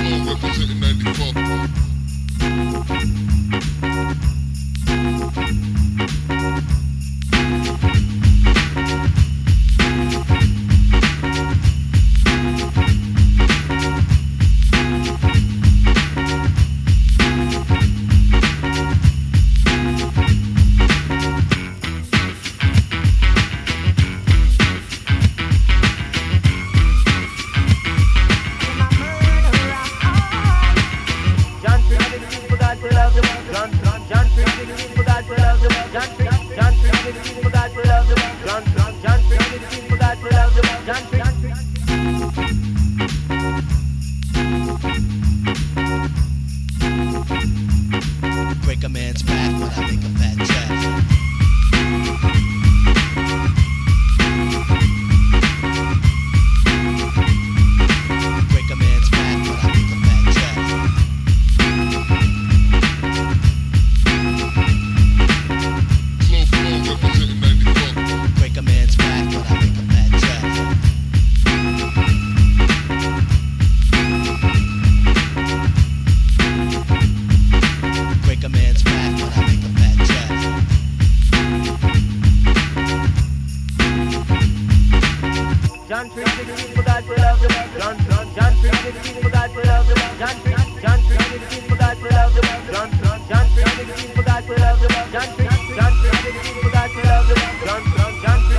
Solo representing 94. Break a man's back when I make a John 3:16 for God loved the world. John John 3:16 for God the world. John 3 John 3:16 for God loved the world. John John 3:16 for God the world. John 3 John 3:16 for God the world. John John 3:16